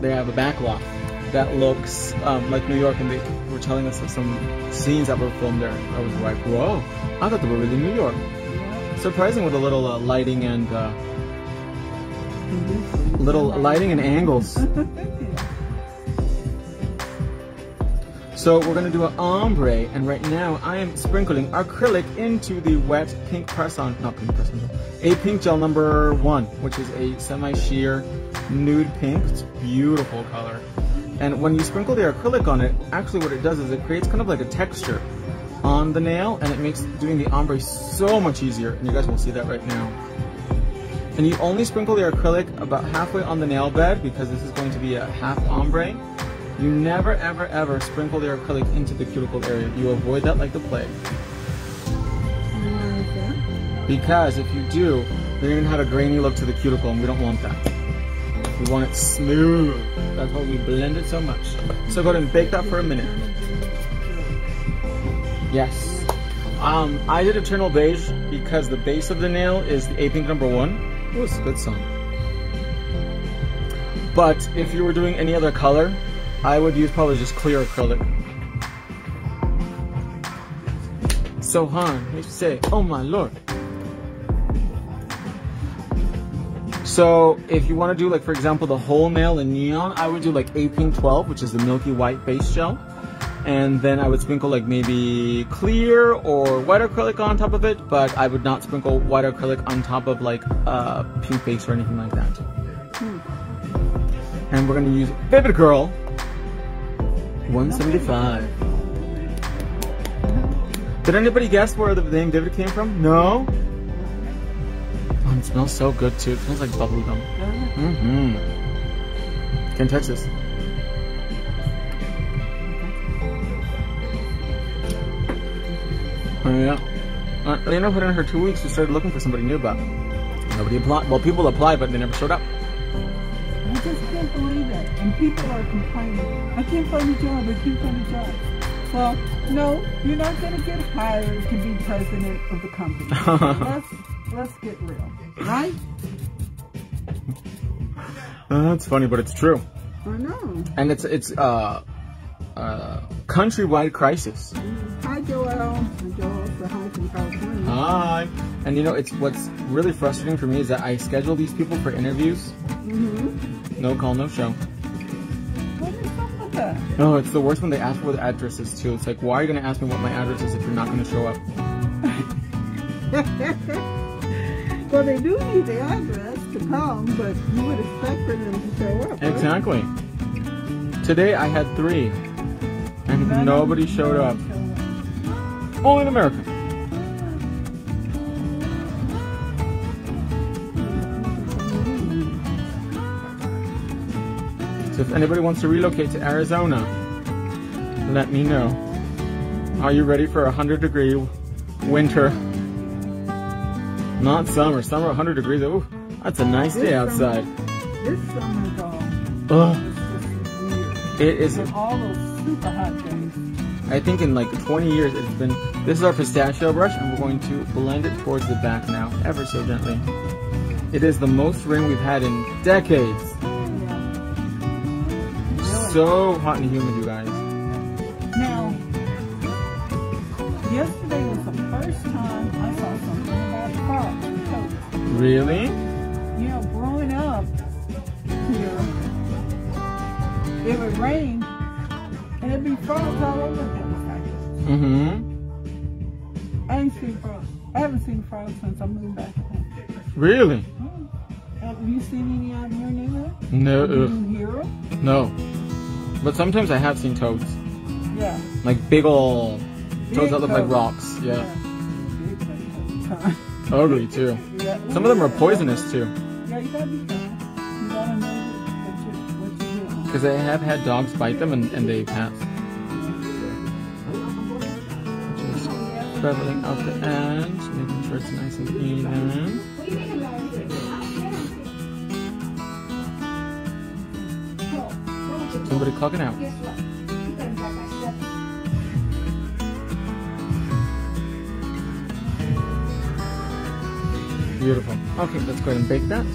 they have a backlot that looks um, like New York, and they were telling us of some scenes that were filmed there. I was like, whoa! I thought they were really New York. Surprising with a little uh, lighting and uh, little lighting and angles. So we're gonna do an ombre, and right now I am sprinkling acrylic into the wet pink press-on, not pink press-on, a pink gel number one, which is a semi-sheer nude pink. It's beautiful color. And when you sprinkle the acrylic on it, actually what it does is it creates kind of like a texture on the nail, and it makes doing the ombre so much easier, and you guys will see that right now. And you only sprinkle the acrylic about halfway on the nail bed because this is going to be a half ombre. You never, ever, ever sprinkle the acrylic into the cuticle area. You avoid that like the plague. Mm-hmm. Because if you do, you're gonna have a grainy look to the cuticle and we don't want that. We want it smooth. That's why we blend it so much. So go ahead and bake that for a minute. Yes. Um, I did Eternal Beige because the base of the nail is the A Pink number one. Oh, it's a good song. But if you were doing any other color, I would use probably just clear acrylic. So hon, you say, oh my lord. So if you want to do like, for example, the whole nail in neon, I would do like A Pink 12, which is the milky white base gel. And then I would sprinkle like maybe clear or white acrylic on top of it, but I would not sprinkle white acrylic on top of like a pink base or anything like that. And we're gonna use Vivid Girl 175. Did anybody guess where the name Vivid came from? No? It smells so good too. It smells like bubble gum. Mm-hmm. Can't touch this. Oh, yeah. Uh, Lena put in her two weeks. We started looking for somebody new, but nobody applied. Well, people applied, but they never showed up. I just can't believe it. And people are complaining. I can't find a job. I can't find a job. Well, no, you're not going to get hired to be president of the company. let's, get real. Right? Uh, that's funny, but it's true. I know. And it's it's uh, uh, countrywide crisis. Hi, Joel. I'm Joel. The home from California. Hi. And you know, it's what's really frustrating for me is that I schedule these people for interviews. Mm-hmm. No call, no show. What is up with that? No, it's the worst when they ask for the addresses too. It's like, why are you gonna ask me what my address is if you're not gonna show up? well, they do need the address to come, but you would expect for them to show up. right? Exactly. Today I had three, and None nobody showed up. up. Only in America. So if anybody wants to relocate to Arizona, let me know. Are you ready for a 100 degree winter? Not summer. Summer 100 degrees. Ooh, that's a nice day outside. This summer, though, Ugh. it's just weird. It is, And all those super hot days. I think in like 20 years it's been, this is our pistachio brush and we're going to blend it towards the back now, ever so gently. It is the most rain we've had in decades. Oh, yeah. So hot and humid, you guys. Now, yesterday was the first time I saw something about frogs and toads. Really? You know, growing up here, it would rain and it'd be frogs all over the place. Mm-hmm. I ain't seen frogs. I haven't seen frogs since I moved back home. Really? Have you seen any out in your neighborhood? No, Did you hear them? no. But sometimes I have seen toads. Yeah. Like big ol' toads Big that look like toads. rocks. Yeah. Toads. Ugly too. Some of them are poisonous too. Yeah, you gotta be careful. You gotta know what you you're. Because I have had dogs bite them and, and they pass. Just beveling out the edge, making sure it's nice and even. Somebody clocking out. Beautiful. Okay, let's go ahead and bake that.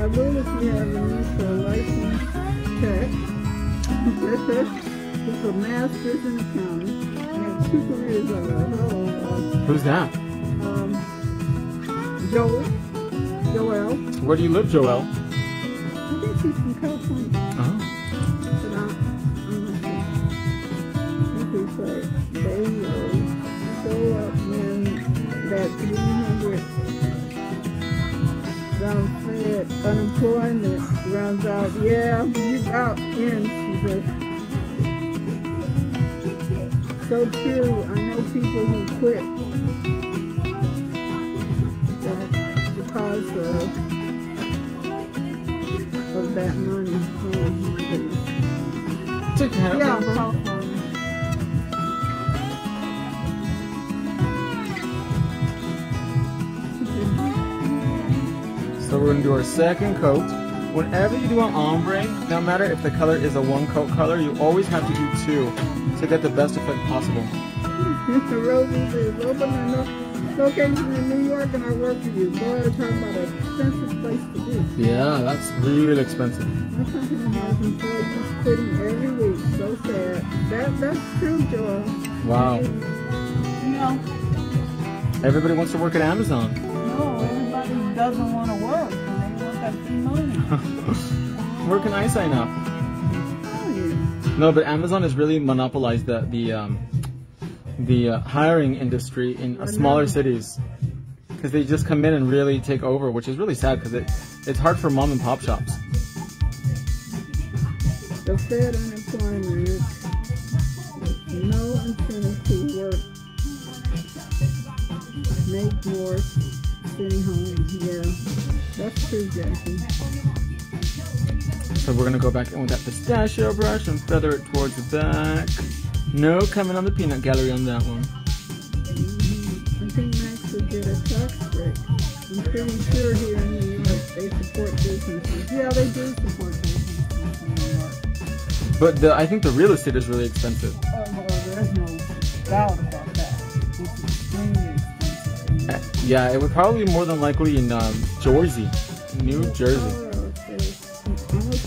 I will if you have a for a license check. a in. I have two careers Who's that? Um, Joel. Joel. Where do you live, Joel? I think she's from unemployment runs out. Yeah, you out in, she said. So true. I know people who quit because of, of that money. My goodness. Take care. Yeah, we're gonna do our second coat. Whenever you do an ombre, no matter if the color is a one coat color, you always have to do two to get the best effect possible. Rosie says, open a no- location in New York and I work for you. Boy, I talking about an expensive place to be. Yeah, that's really expensive. My company has employees quitting every week. So sad. That that's true, Joel. Wow. You know, Everybody wants to work at Amazon. no, everybody doesn't want to work Where can I sign up? Oh. No, but Amazon has really monopolized the the um, the uh, hiring industry in uh, smaller cities because they just come in and really take over, which is really sad because it it's hard for mom and pop shops. The Fed unemployment, no incentive to work, make more, sitting home. Yeah, that's true, Jackie. So we're gonna go back in with that pistachio brush and feather it towards the back. No coming on the peanut gallery on that one. I think Max would get a tax break. I'm pretty sure here in New York they support businesses. Yeah, they do support businesses in New York. But the, I think the real estate is really expensive. Oh, well, there's no doubt about that. It's extremely expensive. Uh, Yeah, it would probably be more than likely in um, Jersey, New Jersey,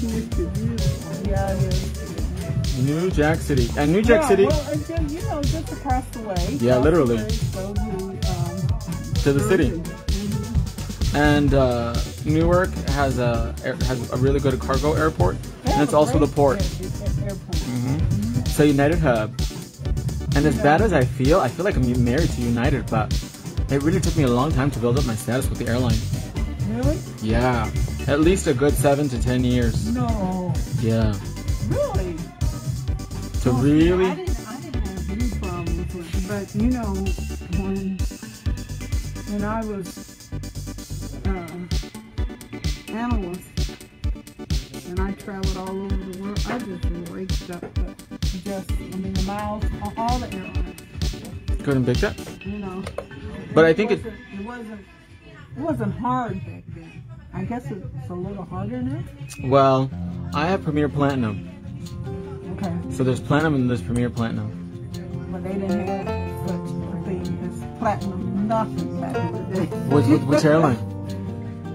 Yeah, it is. New Jack City, and New Jack yeah, City Well, it's just, you know, just across the way. Yeah, literally. The way, to, um, to the city. Mhm. and uh, Newark has a has a really good cargo airport, and it's also the port. air- hmm So United Hub, and as bad as I feel, I feel like I'm married to United, but it really took me a long time to build up my status with the airline. Really? Yeah, at least a good seven to ten years. No. Yeah, Really? to Oh, really. I didn't, I didn't have any problems with it, but you know, when when I was uh, analyst and I traveled all over the world, I just raked up the, just, I mean, the miles on all the airlines, Couldn't pick that. you know. But I think it- wasn't, it wasn't it wasn't hard back then. I guess it's a little harder now. Well, I have Premier Platinum, Okay, so there's Platinum and there's Premier Platinum. but they didn't have such a thing as platinum nothing back in the day. Which, airline?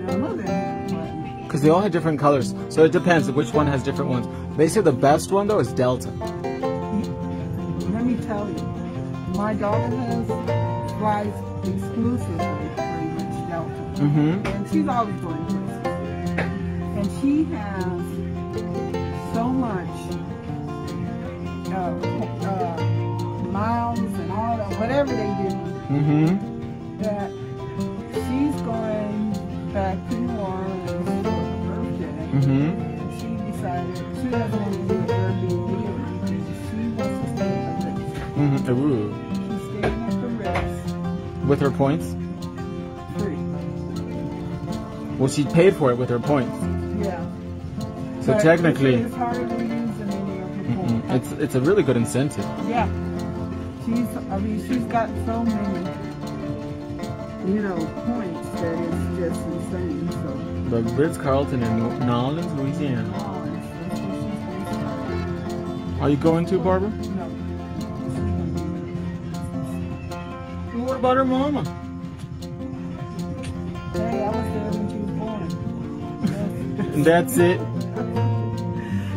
I know they had platinum. Because they all have different colors, so it depends which one has different ones. They say the best one though is Delta. Let me tell you, my daughter has flies exclusively Delta, Mm-hmm. and she's always going places, and she has so much uh, uh, miles and all that, whatever they do, Mm-hmm. that she's going back to New Orleans for her birthday. Mm-hmm. And she decided she doesn't want to do Airbnb or anything. She wants to stay at the Ritz. Mm-hmm. She's staying at the Ritz With her points? Well, she paid for it with her points. Yeah. So But technically, it's hardly using any mm-mm, it's it's a really good incentive. Yeah. She's, I mean, she's got so many, you know, points that it's just insane. So, The Ritz Carlton in New Orleans, Louisiana. oh, it's, that's what she's based Are you going to, Barbara? No. Well, what about her mama? That's it.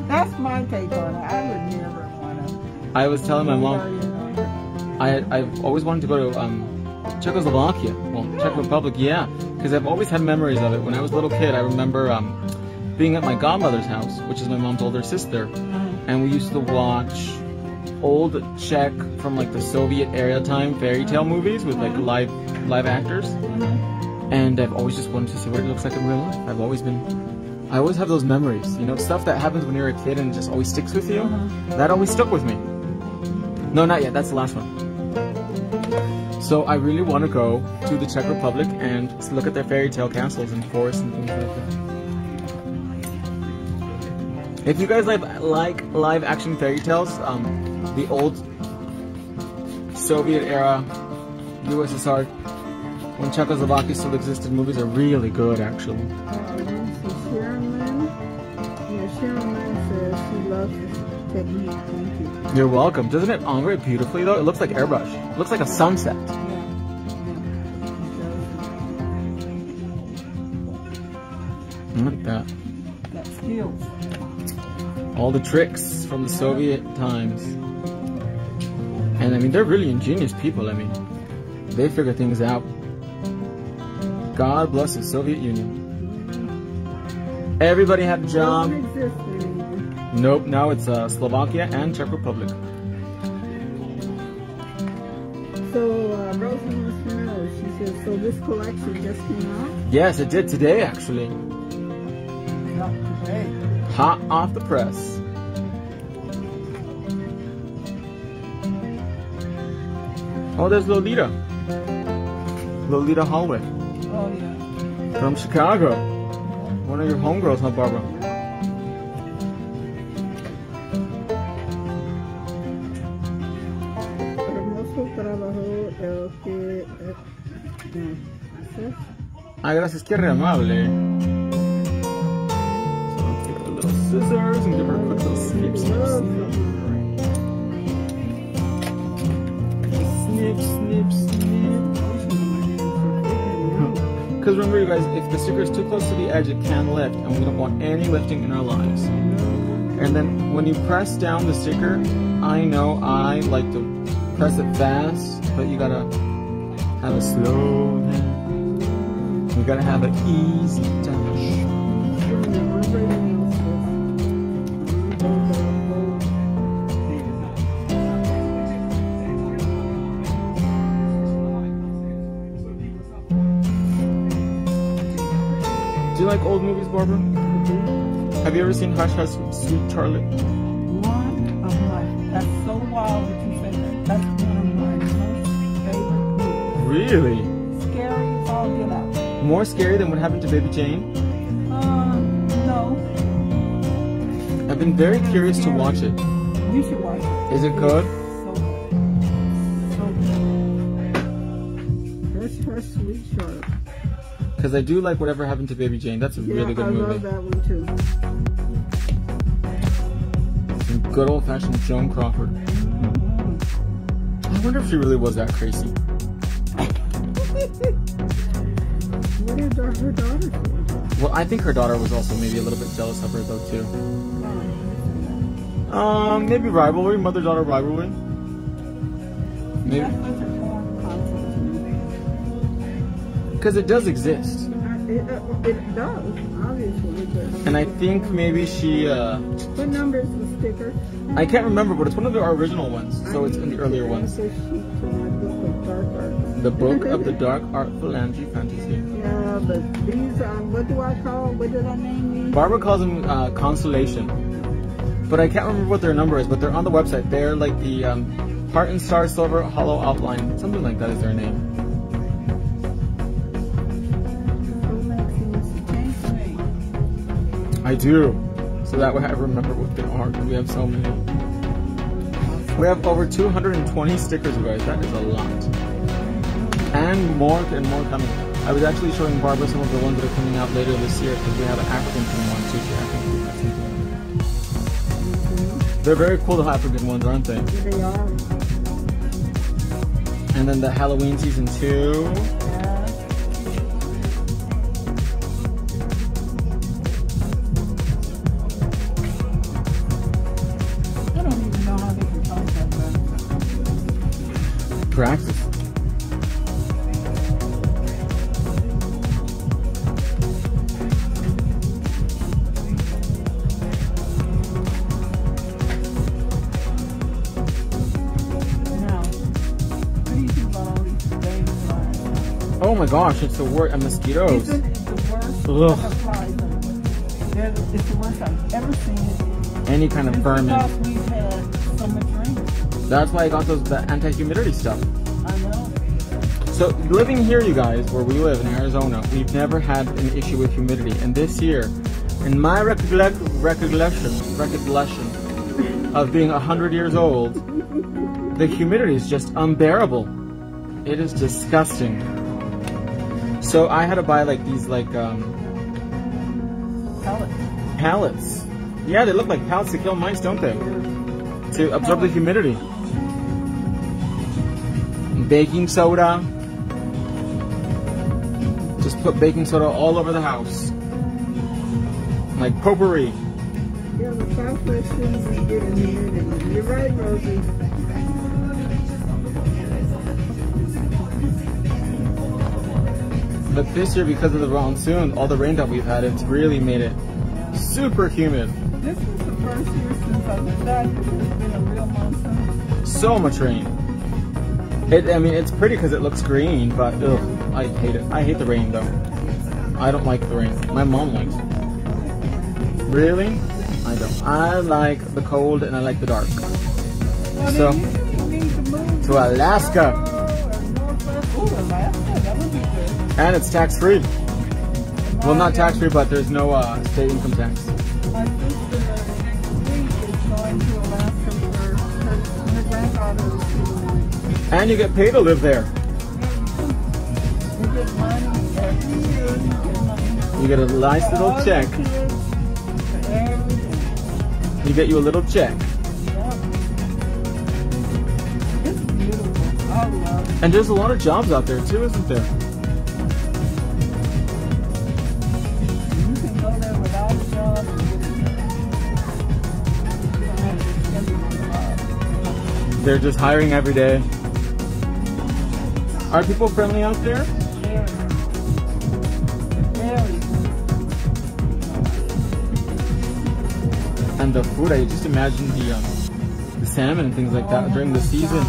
That's my take on it. I would never want to. I was telling my mom, I, I've always wanted to go to um, Czechoslovakia, well, Czech Republic, yeah, because I've always had memories of it. When I was a little kid, I remember um, being at my godmother's house, which is my mom's older sister, and we used to watch old Czech from like the Soviet era time fairy tale movies with like live live actors. And I've always just wanted to see what it looks like in real life. I've always been, I always have those memories, you know, stuff that happens when you're a kid and just always sticks with you. That always stuck with me. No, not yet. That's the last one. So I really want to go to the Czech Republic and look at their fairy tale castles and forests and things like that. If you guys like like live action fairy tales, um, the old Soviet era USSR when Czechoslovakia still existed movies are really good actually. Thank you. You're welcome. Doesn't it ombre beautifully though? It looks like airbrush. It looks like a sunset. Look at that. Got skills. All the tricks from the Soviet times. And I mean, they're really ingenious people. I mean, they figure things out. God bless the Soviet Union. Everybody had a job. Doesn't exist anymore. Nope, now it's uh, Slovakia and Czech Republic. So, uh, Rosie wants to know, she says, so this collection just came out? Yes, it did today actually. Not today. Hot off the press. Oh, there's Lolita. Lolita Hallway Oh, yeah. from Chicago. One of your homegirls, huh, Barbara? Ah, gracias, qué re amable. Because remember, you guys, if the sticker is too close to the edge, it can lift, and we don't want any lifting in our lives. And then when you press down the sticker, I know I like to press it fast, but you gotta have a slow hand. You gotta have an easy touch. Do you like old movies, Barbara? Have you ever seen Hush Hush Sweet Charlotte? One of oh my, that's so wild that you say that. That's Really? Scary as all get out. More scary than what happened to Baby Jane? Um, no. I've been very curious to watch it. You should watch it. Is it good? So good. So good. Hush, hush, sweet Charlotte. Because I do like Whatever Happened to Baby Jane. That's a Yeah, really good I movie. I love that one too. And good old fashioned Joan Crawford. I wonder if she really was that crazy. What is her, her daughter for? Well, I think her daughter was also maybe a little bit jealous of her though too. Um, maybe rivalry, mother-daughter rivalry. Maybe That's such a foreign concept to me. because it does exist, It, uh, it does, obviously, but and I think maybe she. Uh, what number is the sticker? I can't remember, but it's one of the original ones, so it's in the earlier ones. It's a sheet to my book of dark art. The Book of the Dark Art Phalange Fantasy. These, um, what do I call, what did I name these? Barbara calls them uh, Constellation, but I can't remember what their number is. But they're on the website. They're like the um, Heart and Star Silver Hollow Outline, something like that is their name. I do, so that way I remember what they are. 'cause We have so many. We have over 220 stickers, you guys. That is a lot, and more and more coming. I was actually showing Barbara some of the ones that are coming out later this year because we have an African theme one too. Here. They're very cool, the African ones, aren't they? They are. And then the Halloween season two. practice. It's the worst. And mosquitoes. The worst? Ugh. It's the worst I've ever seen. Any kind of vermin. we've had so much rain. That's why I got those the anti-humidity stuff. I know. So living here, you guys, where we live in Arizona, we've never had an issue with humidity. And this year, in my recollect, recollection, recollection of being hundred years old, the humidity is just unbearable. It is disgusting. So I had to buy like these like um, Pellets. pallets. Yeah, they look like pallets to kill mice, don't they? To absorb the humidity. Baking soda. Just put baking soda all over the house. Like potpourri. Yeah, the Southwest shouldn't be getting humidity. You're right, Rosie. But this year, because of the monsoon, all the rain that we've had, it's really made it super humid. This is the first year since I've been back that there's been a real monsoon. So much rain. It, I mean, it's pretty because it looks green, but ugh, I hate it. I hate the rain though. I don't like the rain. My mom likes it. Really? I don't. I like the cold and I like the dark. Well, So, then you need to move to Alaska. And it's tax free. Well, not tax free, but there's no uh, state income tax. My sister is going to Alaska for her, her granddaughter's. And you get paid to live there. You get money every year. You get. You get a nice little check. kids. You get you a little check. Yep. It's beautiful. I love it. And there's a lot of jobs out there too, isn't there? They're just hiring every day. Are people friendly out there? And the food, I just imagine the um, the salmon and things like that during the season.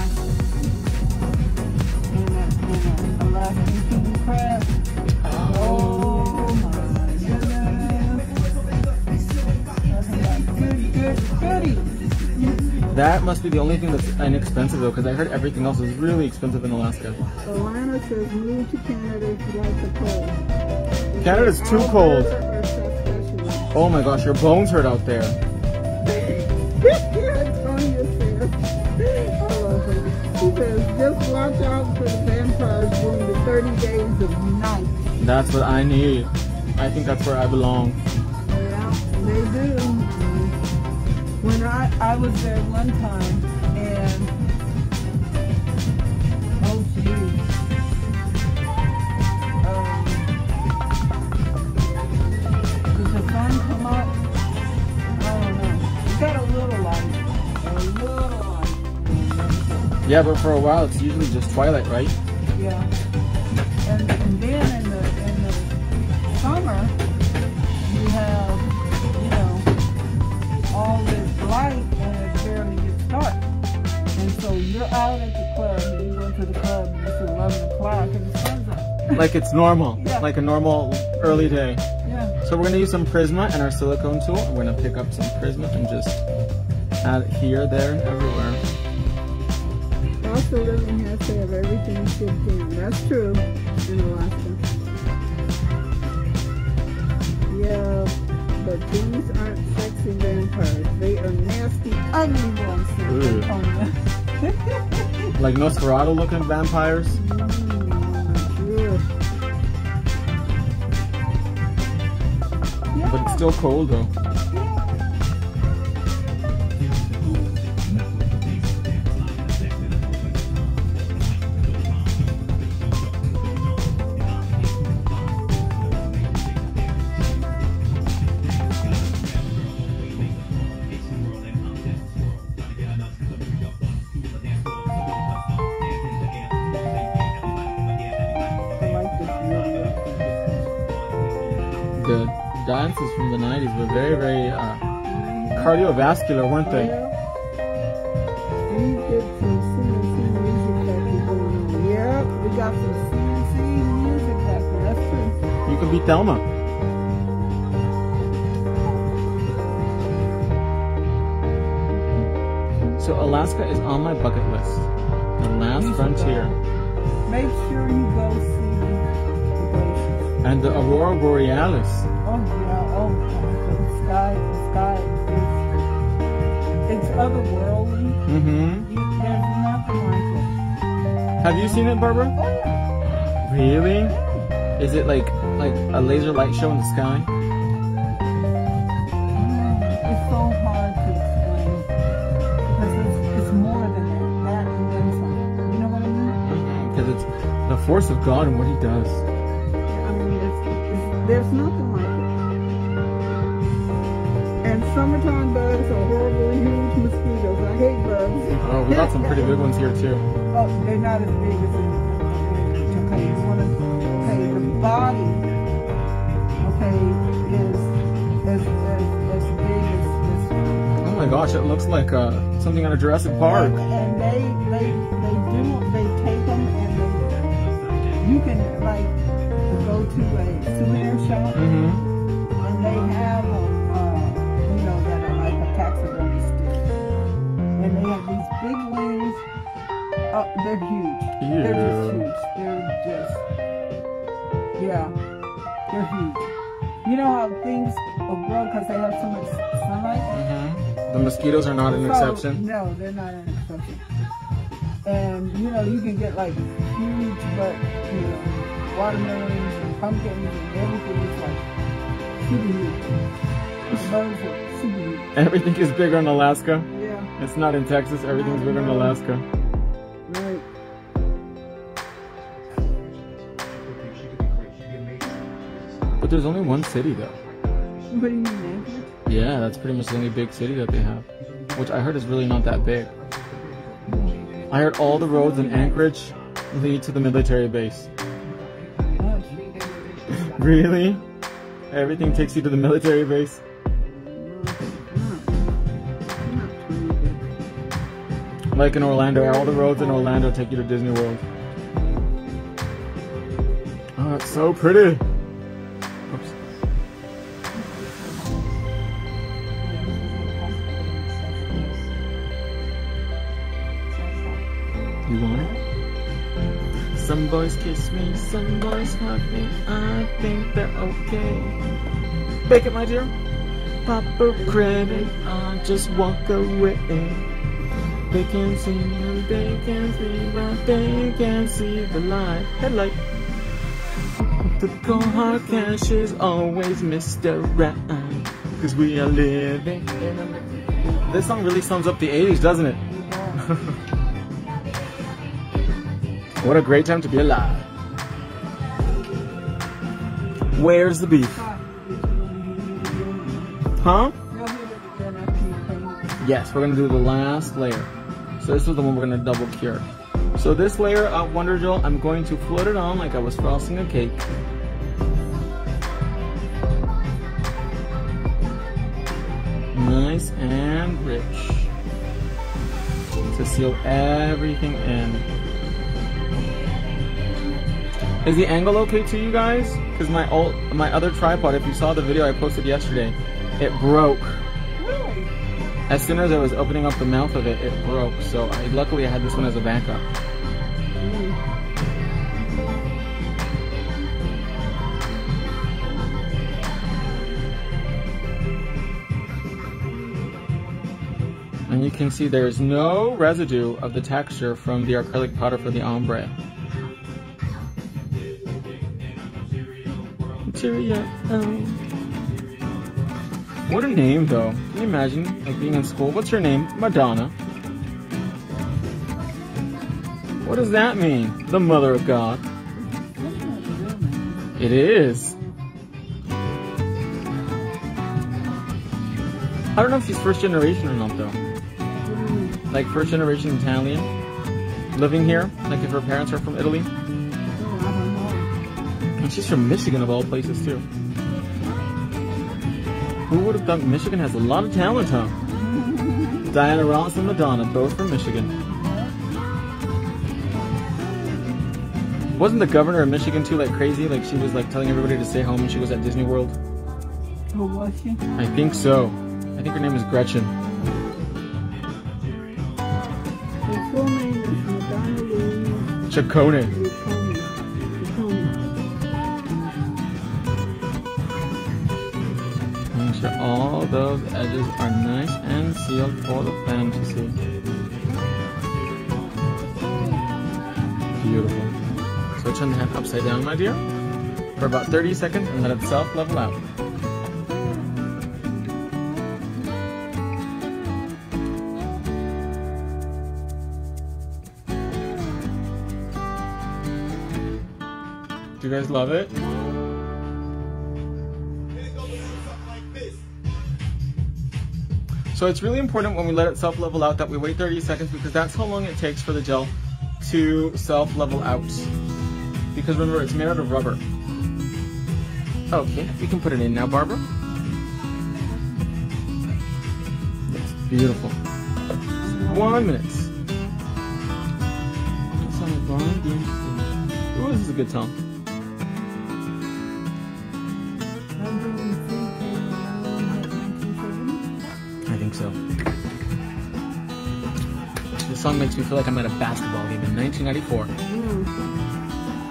Oh good, good. That must be the only thing that's inexpensive though, because I heard everything else is really expensive in Alaska. Alana says move to Canada if you like the cold. Canada's too cold. Alberta or Saskatchewan. Oh my gosh, your bones hurt out there. Antonia says, I love her. She says, just watch out for the vampires during the 30 days of night. That's what I need. I think that's where I belong. I, was there one time and, oh geez. Um, did the sun come up? I don't know. It got a little light. A little light. Yeah, but for a while it's usually just twilight, right? Yeah. Out at the club and you go to the club and it's eleven o'clock and the sun's. Like it's normal, Yeah. like a normal early day. Yeah. So we're gonna use some Prisma and our silicone tool. We're gonna pick up some Prisma and just add it here, there, and everywhere. Also living has to have everything shipped in. That's true in Alaska. Yeah, but these aren't sexy vampires. They are nasty, ugly ones. Like Nosferatu looking vampires. Yeah. But it's still cold though. Cardiovascular, weren't they? We get some CNC music that going on. Yep, we got some CNC music like. That's true. You can be Thelma. So Alaska is on my bucket list. The last frontier. go. Make sure you go see the glaciers. And the Aurora Borealis. Oh yeah, oh the sky, the sky it's otherworldly. Mm-hmm. You, there's nothing like it. Have you seen it, Barbara? Oh yeah. Really? Is it like like a laser light show in the sky? Mm, It's so hard to explain because it's, it's more than that. That and then some. You know what I mean? Because it's the force of God and what He does. I mean, it's, it's, there's nothing summertime bugs are horribly huge mosquitoes. I hate bugs. Oh, we got some pretty big ones here too. Oh, they're not as big as in okay, it's one of okay, the body okay is as as, as big as this one. Oh my gosh, it looks like uh, something out of Jurassic Park. And, and they they they do they take them and they, you can like go to a souvenir shop Mm-hmm. Have these big wings. Uh, they're huge. They're just huge. They're just yeah, they're huge. You know how things grow because they have so much sunlight. Mm-hmm. The mosquitoes are not an So, exception. No, they're not an exception. And you know, you can get like huge, but you know, watermelons and pumpkins and everything is like super huge. Bugs are super huge. Everything is bigger in Alaska. It's not in Texas. Everything's bigger in Alaska. right. But there's only one city though. What do you mean, Anchorage? Yeah, that's pretty much the only big city that they have. Which I heard is really not that big. I heard all the roads in Anchorage lead to the military base. Oh, Really? Everything takes you to the military base? Like in Orlando, all the roads in Orlando take you to Disney World. Oh, it's so pretty. Oops. You want it? Some boys kiss me, some boys hug me. I think they're okay. Bake it, my dear. Pop a credit, I just walk away. They can see me, they can see, but they can see the light. Headlight. The cold hard cash is always Mr. Right. Cause we are living. This song really sums up the 80s, doesn't it? What a great time to be alive. Where's the beef? Huh? Yes, we're gonna do the last layer. So this is the one we're gonna double cure. So this layer of Wonder Gel, I'm going to float it on like I was frosting a cake. Nice and rich. To seal everything in. Is the angle okay to you guys? Because my old, my other tripod, if you saw the video I posted yesterday, it broke. As soon as I was opening up the mouth of it, it broke. So I, luckily I had this one as a backup. And you can see there's no residue of the texture from the acrylic powder for the ombre. Material. What a name though. Can you imagine like being in school? What's your name? Madonna. What does that mean? The mother of God. It is. I don't know if she's first generation or not though. Like first generation Italian. Living here. Like if her parents are from Italy. And she's from Michigan of all places too. Who would have thought Michigan has a lot of talent, huh? Diana Ross and Madonna, both from Michigan. Wasn't the governor of Michigan too like crazy? Like she was like telling everybody to stay home and she was at Disney World? Oh, was she? I think so. I think her name is Gretchen. Her full name is Madonna Louise Ciccone. Those edges are nice and sealed for the fan to see. Beautiful. So turn the hand upside down, my dear, for about 30 seconds and let it self-level out. Do you guys love it? So it's really important when we let it self-level out that we wait 30 seconds because that's how long it takes for the gel to self-level out. Because remember, it's made out of rubber. Okay, we can put it in now, Barbara. Beautiful. One minute. Ooh, this is a good song. Song makes me feel like I'm at a basketball game in 1994. Mm.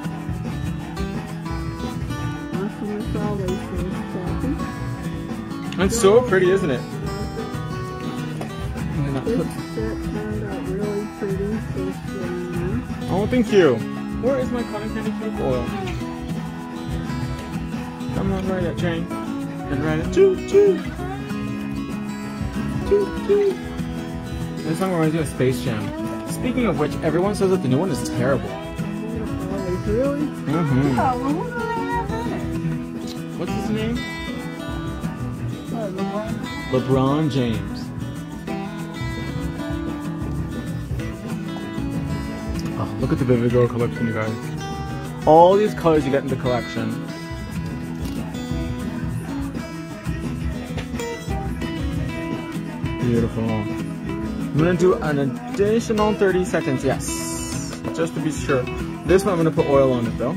Mm. It's so pretty, isn't it? I'm gonna This put- set turned out really pretty, so it's really nice. Oh, thank you. Where is my cotton candy cake oil? Come on, ride that train. And ride it. Choo choo. Choo choo. This song reminds me of Space Jam. Speaking of which, everyone says that the new one is terrible. Really? Mm-hmm. Yeah, well, who do they have in it? What's his name? What, the? LeBron James. Oh, look at the Vivid Girl collection, you guys. All these colors you get in the collection. Beautiful. I'm gonna do an additional 30 seconds, yes. Just to be sure. This one I'm gonna put oil on it though.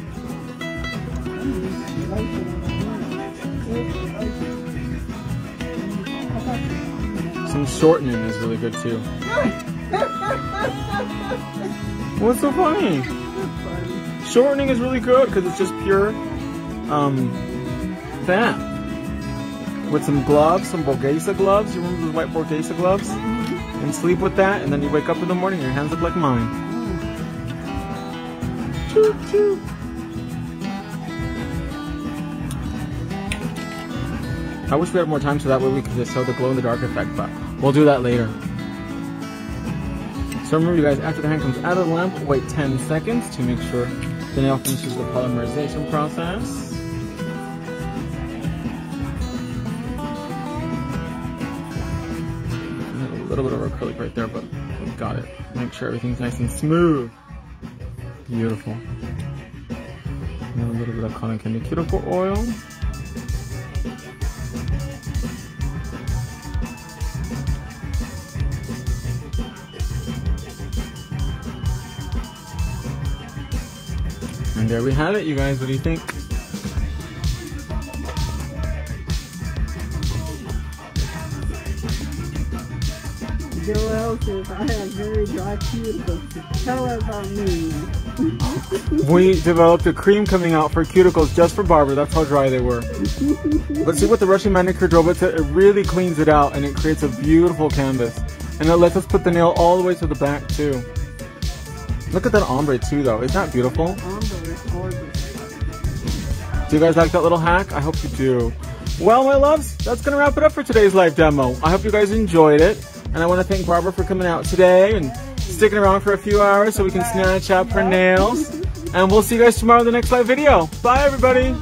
Some shortening is really good too. What's so funny? Shortening is really good because it's just pure um, fat. With some gloves, some Borghese gloves. You remember those white Borghese gloves? And sleep with that, and then you wake up in the morning, your hands look like mine. Choo choo. I wish we had more time so that way we could just show the glow in the dark effect, but we'll do that later. So remember you guys, after the hand comes out of the lamp, wait 10 seconds to make sure the nail finishes the polymerization process. Little bit of acrylic right there, but we got it. Make sure everything's nice and smooth. Beautiful. And a little bit of candy cuticle oil. And there we have it, you guys. What do you think? Joel says, I have very dry cuticles. Tell her about me. We developed a cream coming out for cuticles just for Barbara. That's how dry they were. Let's see what the Russian manicure robot did? It really cleans it out and it creates a beautiful canvas. And it lets us put the nail all the way to the back too. Look at that ombre too though. Isn't that beautiful? Amber is gorgeous. Do you guys like that little hack? I hope you do. Well, my loves, that's going to wrap it up for today's live demo. I hope you guys enjoyed it. And I want to thank Barbara for coming out today and sticking around for a few hours so we can snatch up her nails. And we'll see you guys tomorrow in the next live video. Bye, everybody.